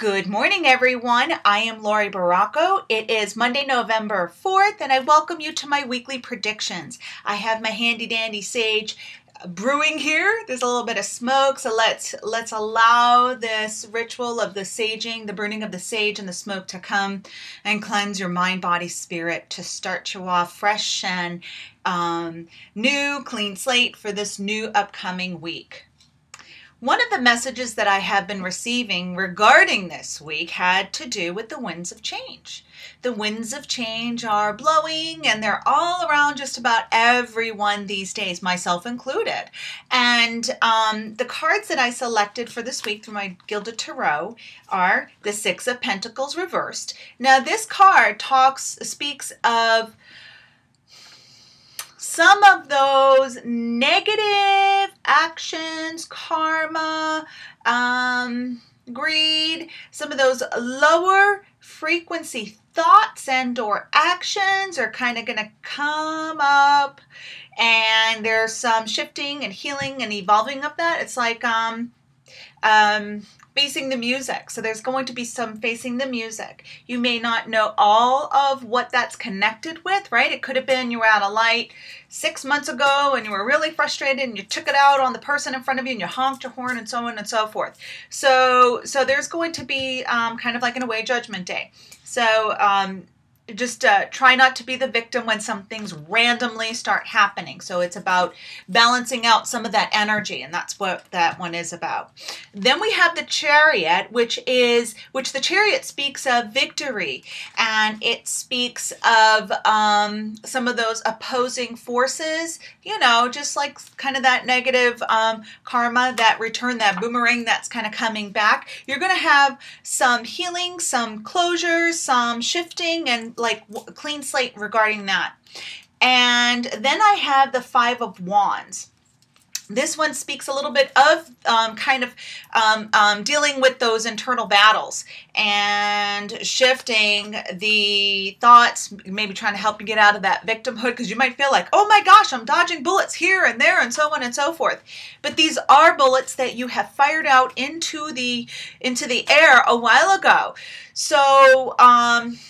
Good morning, everyone. I am Laurie Barraco. It is Monday, November 4th, and I welcome you to my weekly predictions. I have my handy dandy sage brewing here. There's a little bit of smoke, so let's let's allow this ritual of the saging, the burning of the sage and the smoke to come and cleanse your mind, body, spirit to start you off fresh and um, new, clean slate for this new upcoming week. One of the messages that I have been receiving regarding this week had to do with the winds of change. The winds of change are blowing and they're all around just about everyone these days, myself included. And um, the cards that I selected for this week through my Gilded Tarot are the Six of Pentacles reversed. Now, this card talks, speaks of some of those negative actions, karma, um, greed, some of those lower frequency thoughts and or actions are kind of going to come up and there's some shifting and healing and evolving of that. It's like um um facing the music. So there's going to be some facing the music. You may not know all of what that's connected with, right? It could have been you were out of light six months ago and you were really frustrated and you took it out on the person in front of you and you honked your horn and so on and so forth. So, so there's going to be um, kind of like an away judgment day. So um, just uh, try not to be the victim when some things randomly start happening. So it's about balancing out some of that energy, and that's what that one is about. Then we have the chariot, which is which the chariot speaks of victory, and it speaks of um, some of those opposing forces. You know, just like kind of that negative um, karma, that return, that boomerang that's kind of coming back. You're going to have some healing, some closures, some shifting, and like clean slate regarding that. And then I have the Five of Wands. This one speaks a little bit of um, kind of um, um, dealing with those internal battles and shifting the thoughts, maybe trying to help you get out of that victimhood because you might feel like, oh my gosh, I'm dodging bullets here and there and so on and so forth. But these are bullets that you have fired out into the into the air a while ago. So um,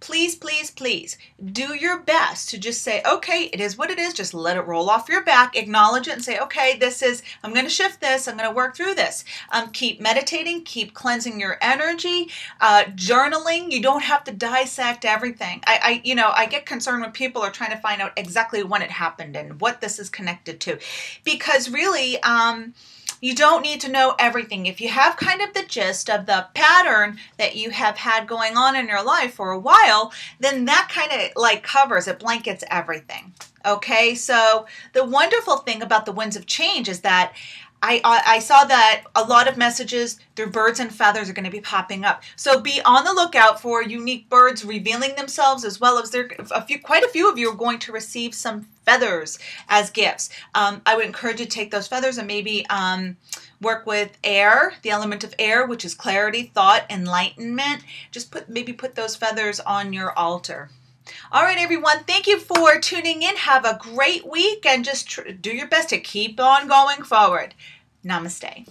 please, please, please do your best to just say, okay, it is what it is. Just let it roll off your back, acknowledge it, and say, okay, this is, I'm going to shift this, I'm going to work through this. Um, keep meditating, keep cleansing your energy, uh, journaling. You don't have to dissect everything. I, I, you know, I get concerned when people are trying to find out exactly when it happened and what this is connected to, because really, um, you don't need to know everything. If you have kind of the gist of the pattern that you have had going on in your life for a while, then that kind of like covers it, blankets everything. Okay, so the wonderful thing about the winds of change is that I, I, saw that a lot of messages through birds and feathers are going to be popping up. So be on the lookout for unique birds revealing themselves, as well as there a few, quite a few of you are going to receive some feathers as gifts. Um, I would encourage you to take those feathers and maybe um, work with air, the element of air, which is clarity, thought, enlightenment. Just put maybe put those feathers on your altar. All right, everyone, thank you for tuning in. Have a great week and just do your best to keep on going forward. Namaste.